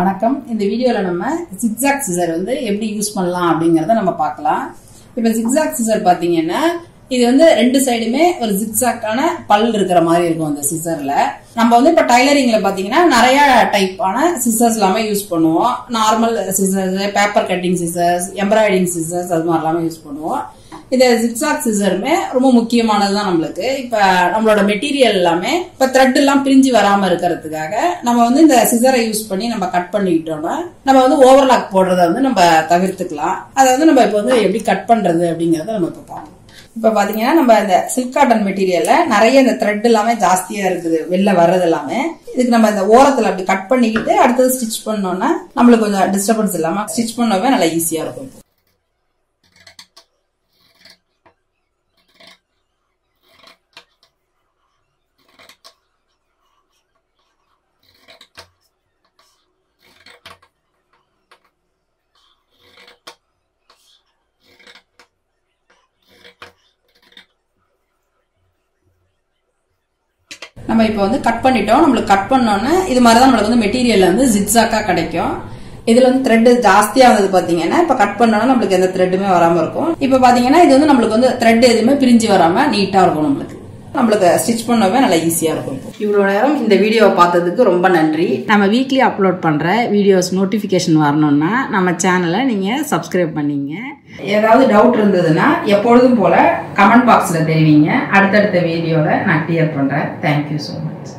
வணக்கம். இந்த வீடியோவில் நம்ம ஜிக்ஸாக் சிசர் வந்து எப்படி யூஸ் பண்ணலாம் அப்படிங்கறத நம்ம பார்க்கலாம். இப்போ சிக்ஸாக் சிசர் பார்த்தீங்கன்னா இது வந்து ரெண்டு சைடுமே ஒரு ஜிக்ஸாக்கான பல் இருக்கிற மாதிரி இருக்கும் அந்த சிசர்ல நம்ம வந்து இப்போ டைலரிங்ல பாத்தீங்கன்னா நிறைய டைப்பான சிசர்ஸ் எல்லாமே யூஸ் பண்ணுவோம். Normal scissors paper cutting scissors embroidery scissors அது மாதிரி எல்லாமே யூஸ் பண்ணுவோம். இந்த ஜிப்சாக் சிசருமே ரொம்ப முக்கியமானது தான் நம்மளுக்கு. இப்போ நம்மளோட மெட்டீரியல் எல்லாமே இப்போ த்ரெட் எல்லாம் பிரிஞ்சு வராமல் இருக்கிறதுக்காக நம்ம வந்து இந்த சிசரை யூஸ் பண்ணி நம்ம கட் பண்ணிக்கிட்டோம்னா நம்ம வந்து ஓவர்லாக் போடுறத வந்து நம்ம தவிர்த்துக்கலாம். அதை வந்து நம்ம இப்போ வந்து எப்படி கட் பண்ணுறது அப்படிங்கிறத நம்ம இப்போ பார்க்கலாம் இப்போ பார்த்தீங்கன்னா நம்ம இந்த சில்க் காட்டன் மெட்டீரியலில் நிறைய இந்த த்ரெட் எல்லாமே ஜாஸ்தியாக இருக்குது வெளில வர்றது எல்லாமே. இதுக்கு நம்ம இந்த ஓரத்தில் அப்படி கட் பண்ணிக்கிட்டு அடுத்தது ஸ்டிச் பண்ணோம்னா நம்மளுக்கு கொஞ்சம் டிஸ்டர்பன்ஸ் இல்லாமல் ஸ்டிச் பண்ணவே நல்லா ஈஸியாக இருக்கும். நம்ம இப்போ வந்து கட் பண்ணிட்டோம். நம்மளுக்கு கட் பண்ணோன்னே இது மாதிரி தான் நம்மளுக்கு வந்து மெட்டீரியல் வந்து ஜிக்ஸாக்கா கிடைக்கும். இதுல வந்து த்ரெட் ஜாஸ்தியா வந்தது பாத்தீங்கன்னா இப்ப கட் பண்ணோம்னா நம்மளுக்கு எந்த த்ரெட்டுமே வராம இருக்கும். இப்ப பாத்தீங்கன்னா இது வந்து நம்மளுக்கு வந்து த்ரெட் எதுவுமே பிரிஞ்சு வராம நீட்டா இருக்கும் நம்மளுக்கு. நம்மளுக்கு ஸ்டிச் பண்ணவே நல்லா ஈஸியாக இருக்கும் இவ்வளோ நேரம் இந்த வீடியோவை பார்த்ததுக்கு ரொம்ப நன்றி. நம்ம வீக்லி அப்லோட் பண்ணுற வீடியோஸ் நோட்டிஃபிகேஷன் வரணும்னா நம்ம சேனலை நீங்கள் சப்ஸ்கிரைப் பண்ணிங்க. ஏதாவது டவுட் இருந்ததுன்னா எப்பொழுதும் போல் கமெண்ட் பாக்ஸில் தெரிவிங்க. அடுத்தடுத்த வீடியோவில் நான் கிளியர் பண்ணுறேன் தேங்க்யூ ஸோ மச்